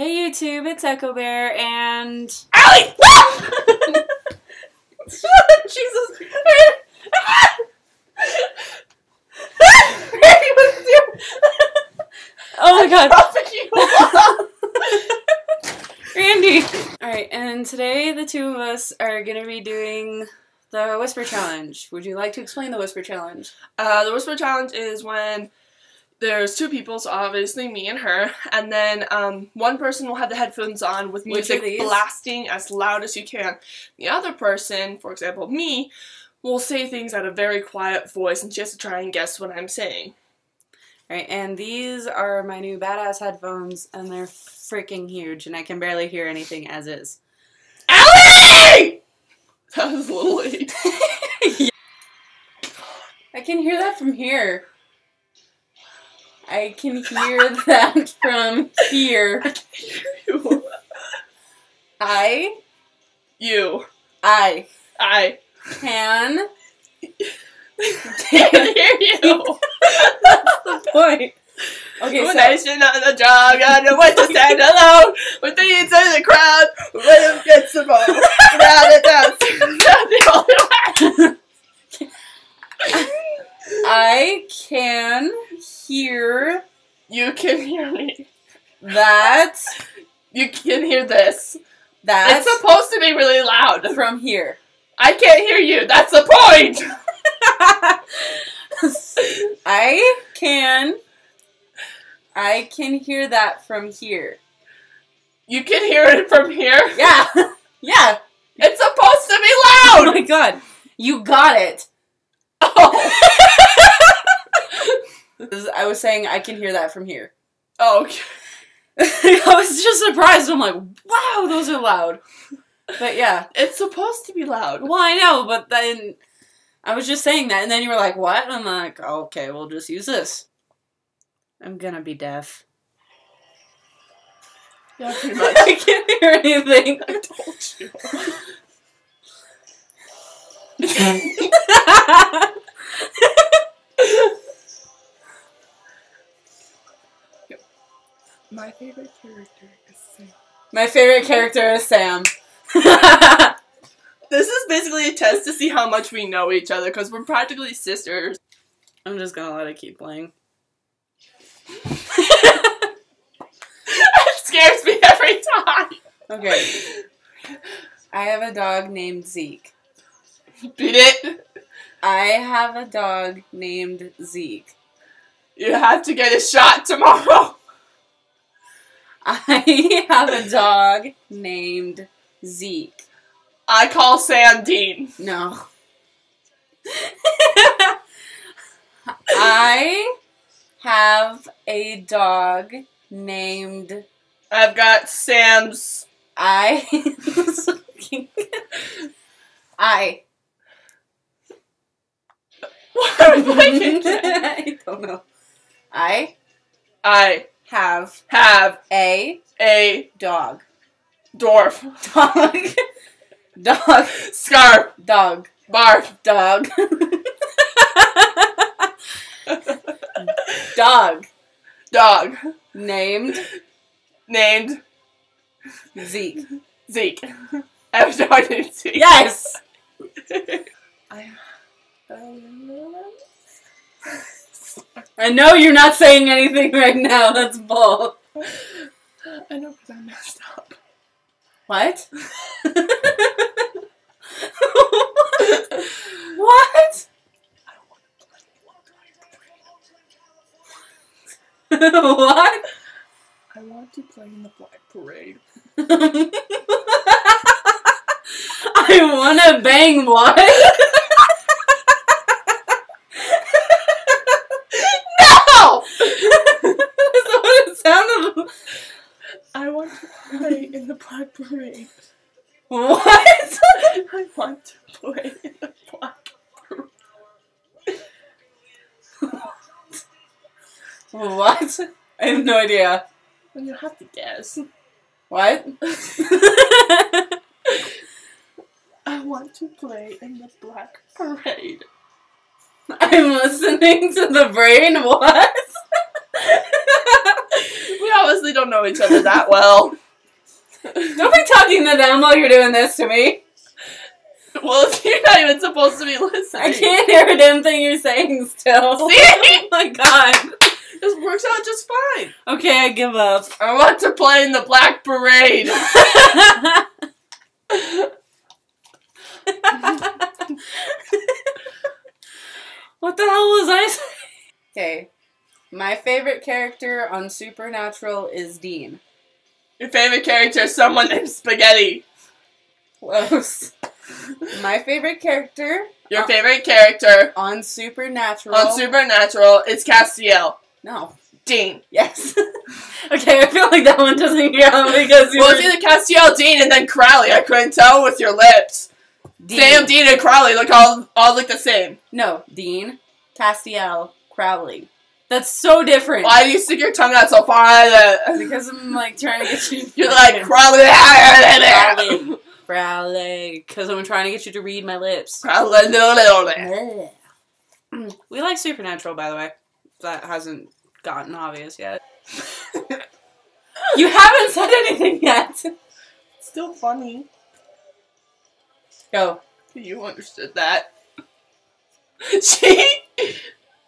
Hey YouTube, it's Echo Bear and Allie! Jesus! Oh my god. Randi! Alright, and today the two of us are gonna be doing the Whisper Challenge. Would you like to explain the Whisper Challenge? Uh, the whisper challenge is when there's two people, so obviously me and her, and then um, one person will have the headphones on with music blasting as loud as you can. The other person, for example me, will say things at a very quiet voice, and she has to try and guess what I'm saying. Alright, and these are my new badass headphones, and they're freaking huge, and I can barely hear anything as is. Allie! That was a little late. I can hear that from here. I can hear that from here. you. I You. I I can can't hear you. That's the point. Okay, One so nation on the jog, I know what to stand alone with the eats of the crowd. Let him get some more. Now that that's the only way. I can hear You can hear me. that You can hear this. That's it's supposed to be really loud. from here. I can't hear you. That's the point. I can I can hear that from here. You can hear it from here. Yeah. Yeah. It's supposed to be loud. Oh my god. You got it. Oh. I was saying I can hear that from here. oh okay. I was just surprised. I'm like, wow, those are loud. But yeah. It's supposed to be loud. Well, I know, but then I was just saying that, and then you were like, what? And I'm like, oh, okay, we'll just use this. I'm gonna be deaf. Yeah, pretty much. I can't hear anything. I told you. My favorite character is Sam. My favorite character is Sam. This is basically a test to see how much we know each other because we're practically sisters. I'm just gonna let it keep playing. it scares me every time. Okay. I have a dog named Zeke. Beat it. I have a dog named Zeke. You have to get a shot tomorrow. I have a dog named Zeke. I call Sam Dean. No. I have a dog named I've got Sam's. I. I. What am I? I don't know. I I have have a a dog. dwarf. Dog. Dog. Scarf. Dog. Barf. Dog. dog. Dog. Named Named Zeke. Zeke. I a dog named Zeke. Yes! I, um, I know you're not saying anything right now. That's bull. I know because I messed up. What? what? what? I want to play in the Black Parade. I wanna bang what? No! That's what it sounded I want to play in the Black Parade. What? I want to play in the Black Parade. What? I have no idea. And you have to guess. What? I want to play in the Black Parade. I'm listening to the brain. What? We obviously don't know each other that well. Don't be talking to them while you're doing this to me. well, you're not even supposed to be listening. I can't hear a damn thing you're saying still. See? Oh my god. This works out just fine. Okay, I give up. I want to play in the Black Parade. what the hell was I saying? Okay. My favorite character on Supernatural is Dean. Your favorite character is someone named Spaghetti. Close. My favorite character Your Uh, favorite character on Supernatural. on Supernatural it's Castiel. No. Dean. Yes. okay, I feel like that one doesn't count because you Well, it's either Castiel, Dean, and then Crowley. I couldn't tell with your lips. Dean. Sam, Dean, and Crowley look all all look the same. No, Dean, Castiel, Crowley. That's so different. Why do you stick your tongue out so far? Because I'm like trying to get you. You're like Crowley. Crowley. Because I'm trying to get you to read my lips. Crowley. Mm. We like Supernatural, by the way. That hasn't gotten obvious yet. You haven't said anything yet. Still funny. Go. You understood that. See?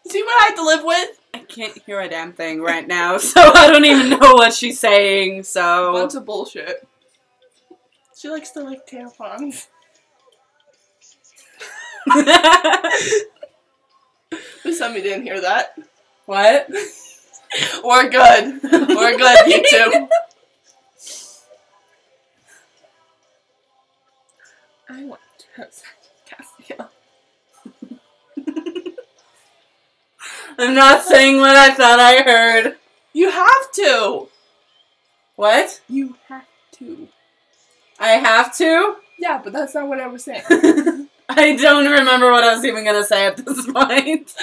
See what I have to live with? I can't hear a damn thing right now, so I don't even know what she's saying, so. Bunch of bullshit. She likes to lick tampons. Please tell me you didn't hear that. what? We're good. We're good, YouTube. I want to have sex with Castiel. I'm not saying what I thought I heard. You have to. What? You have to. I have to? Yeah, but that's not what I was saying. I don't remember what I was even gonna say at this point.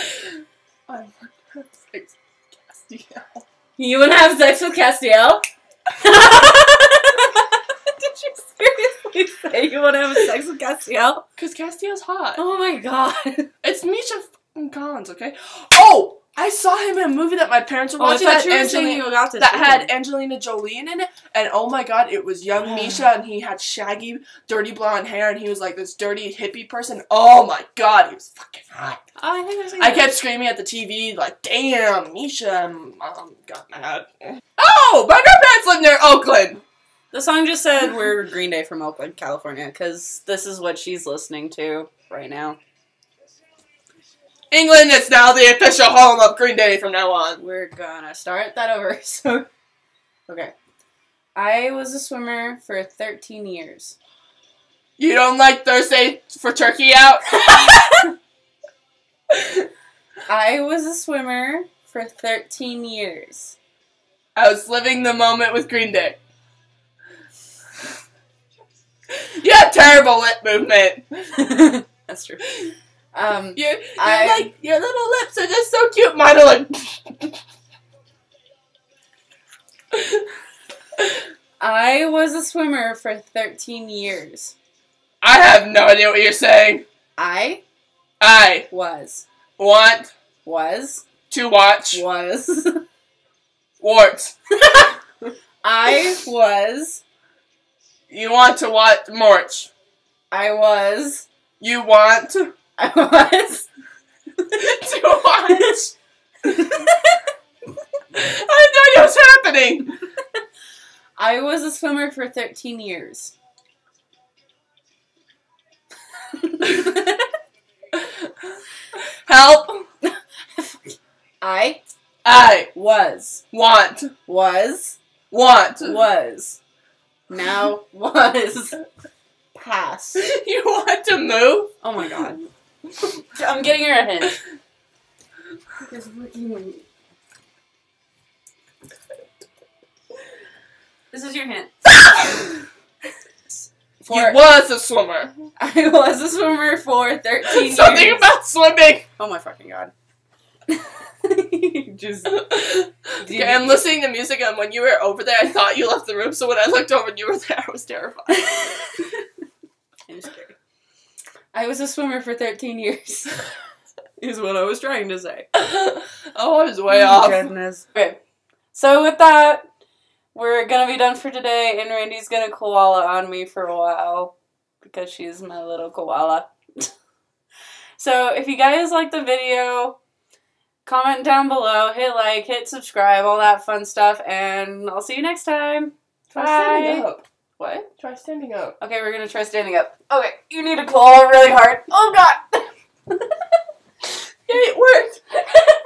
I want to have sex with Castiel. You wanna have sex with Castiel? Did you seriously say you wanna have sex with Castiel? Cause Castiel's hot. Oh my god. It's Misha fucking Collins, okay? Oh, I saw him in a movie that my parents were Oh, watching thought that, you were saying Angelina, that had. Angelina Jolie in it, and oh my god, it was young Misha, and he had shaggy, dirty blonde hair, and he was like this dirty hippie person. Oh my god, he was fucking hot. Oh, I think I've I kept screaming at the TV like, "Damn, Misha!" and Mom got mad. Oh, my grandparents live near Oakland. The song just said we're Green Day from Oakland, California, because this is what she's listening to right now. England is now the official home of Green Day from now on. We're gonna start that over. So, okay. I was a swimmer for 13 years. You don't like Thursday for turkey out? I was a swimmer for 13 years. I was living the moment with Green Day. You have terrible lip movement. That's true. Um, You, you're I- like your little lips are just so cute. Mine are like. I was a swimmer for 13 years. I have no idea what you're saying. I I was, want was, to watch was, warts. I was, You want to watch Morch. I was, You want I was. watch. I no idea what's happening. I was a swimmer for 13 years. Help. I I was, want was, want. was, now was, past. You want to move? Oh my god. I'm getting her a hint. This is your hint. For, You was a swimmer. I was a swimmer for 13 Something years. about swimming. oh my fucking god. Just okay, I'm listening to music, and when you were over there, I thought you left the room. So when I looked over and you were there, I was terrified. I was a swimmer for 13 years. is what I was trying to say. oh, I was way off. Goodness. Okay. So with that, we're gonna be done for today, and Randi's gonna koala on me for a while because she's my little koala. so if you guys like the video, comment down below, hit like, hit subscribe, all that fun stuff, and I'll see you next time. Bye. What? Try standing up. Okay, we're gonna try standing up. Okay, you need to claw really hard. Oh god! Yay, it worked!